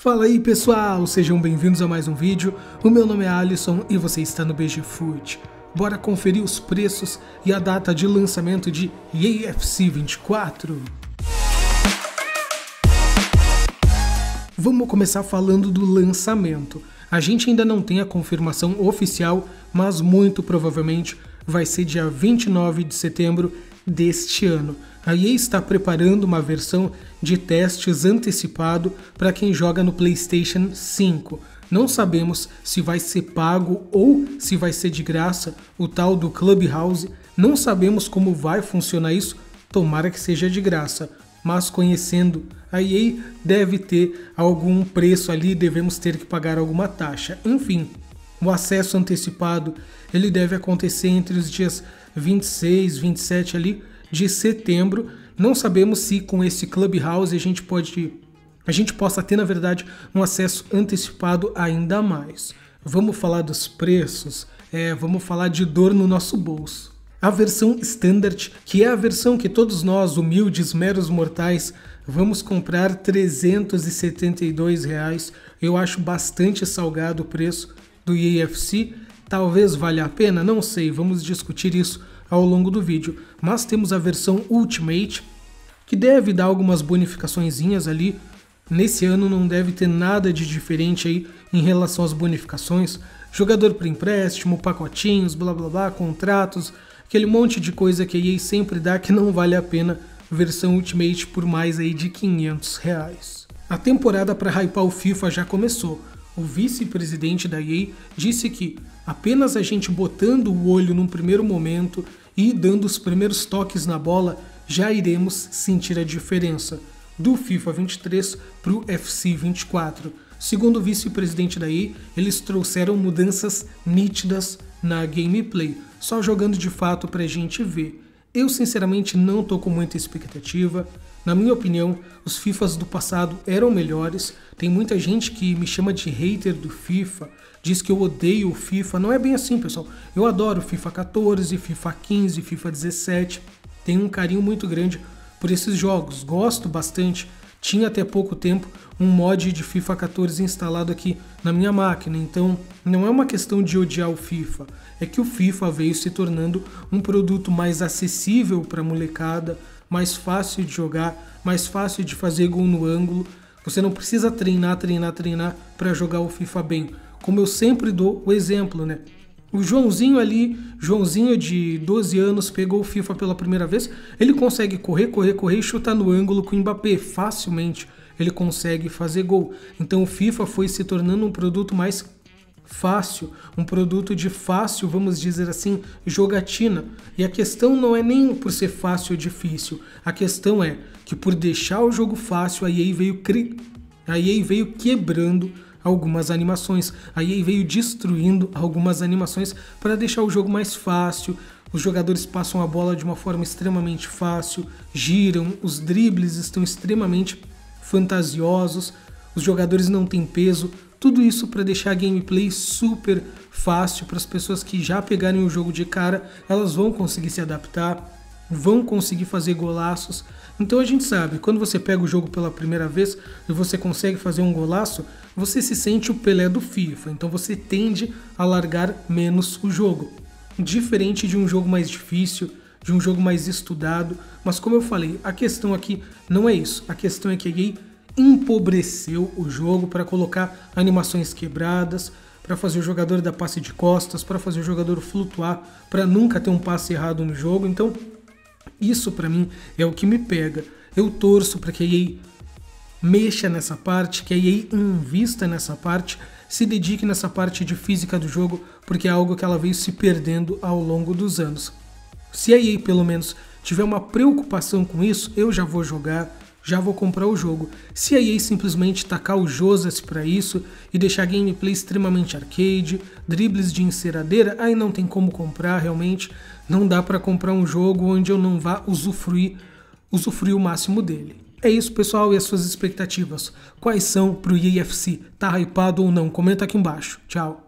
Fala aí pessoal, sejam bem-vindos a mais um vídeo. O meu nome é Alisson e você está no BG Food. Bora conferir os preços e a data de lançamento de EAFC 24. Vamos começar falando do lançamento. A gente ainda não tem a confirmação oficial, mas muito provavelmente vai ser dia 29 de setembro deste ano. A EA está preparando uma versão de testes antecipado para quem joga no PlayStation 5. Não sabemos se vai ser pago ou se vai ser de graça o tal do Clubhouse. Não sabemos como vai funcionar isso. Tomara que seja de graça. Mas conhecendo a EA, deve ter algum preço ali, devemos ter que pagar alguma taxa. Enfim, o acesso antecipado ele deve acontecer entre os dias 26, 27 ali de setembro. Não sabemos se com esse Clubhouse a gente pode a gente possa ter, na verdade, um acesso antecipado ainda mais. Vamos falar dos preços, é, vamos falar de dor no nosso bolso. A versão Standard, que é a versão que todos nós, humildes, meros mortais, vamos comprar 372 reais. Eu acho bastante salgado o preço do EAFC. Talvez valha a pena, não sei, vamos discutir isso ao longo do vídeo. Mas temos a versão Ultimate, que deve dar algumas bonificações ali. Nesse ano não deve ter nada de diferente aí em relação às bonificações. Jogador para empréstimo, pacotinhos, blá blá blá, contratos, aquele monte de coisa que a EA sempre dá que não vale a pena versão Ultimate por mais aí de 500 reais. A temporada para hypar o FIFA já começou. O vice-presidente da EA disse que apenas a gente botando o olho num primeiro momento e dando os primeiros toques na bola, já iremos sentir a diferença do FIFA 23 para o FC 24. Segundo o vice-presidente da EA, eles trouxeram mudanças nítidas na gameplay, só jogando de fato para a gente ver. Eu sinceramente não estou com muita expectativa. Na minha opinião, os FIFAs do passado eram melhores. Tem muita gente que me chama de hater do FIFA, diz que eu odeio o FIFA. Não é bem assim, pessoal. Eu adoro FIFA 14, FIFA 15, FIFA 17. Tenho um carinho muito grande por esses jogos. Gosto bastante. Tinha até pouco tempo um mod de FIFA 14 instalado aqui na minha máquina, então não é uma questão de odiar o FIFA, é que o FIFA veio se tornando um produto mais acessível para a molecada, mais fácil de jogar, mais fácil de fazer gol no ângulo. Você não precisa treinar, treinar, treinar para jogar o FIFA bem como eu sempre dou o exemplo, né? O Joãozinho ali, Joãozinho de 12 anos, pegou o FIFA pela primeira vez, ele consegue correr, correr, correr e chutar no ângulo com o Mbappé facilmente. Ele consegue fazer gol. Então o FIFA foi se tornando um produto mais fácil, um produto de fácil, vamos dizer assim, jogatina. E a questão não é nem por ser fácil ou difícil, a questão é que por deixar o jogo fácil, a EA veio, cri... a EA veio quebrando algumas animações. A EA veio destruindo algumas animações para deixar o jogo mais fácil. Os jogadores passam a bola de uma forma extremamente fácil, giram, os dribles estão extremamente fantasiosos, os jogadores não têm peso. Tudo isso para deixar a gameplay super fácil para as pessoas que já pegarem o jogo de cara, elas vão conseguir se adaptar, vão conseguir fazer golaços. Então a gente sabe, quando você pega o jogo pela primeira vez e você consegue fazer um golaço, você se sente o Pelé do FIFA, então você tende a largar menos o jogo. Diferente de um jogo mais difícil, de um jogo mais estudado, mas como eu falei, a questão aqui não é isso. A questão é que a EA empobreceu o jogo para colocar animações quebradas, para fazer o jogador dar passe de costas, para fazer o jogador flutuar, para nunca ter um passe errado no jogo. Então, isso para mim é o que me pega. Eu torço para que a EA mexa nessa parte, que a EA invista nessa parte, se dedique nessa parte de física do jogo, porque é algo que ela veio se perdendo ao longo dos anos. Se a EA pelo menos tiver uma preocupação com isso, eu já vou jogar, já vou comprar o jogo. Se a EA simplesmente tacar o Joseph para isso e deixar gameplay extremamente arcade, dribles de enceradeira, aí não tem como comprar realmente. Não dá para comprar um jogo onde eu não vá usufruir, usufruir o máximo dele. É isso, pessoal, e as suas expectativas? Quais são pro EAFC? Tá hypado ou não? Comenta aqui embaixo. Tchau.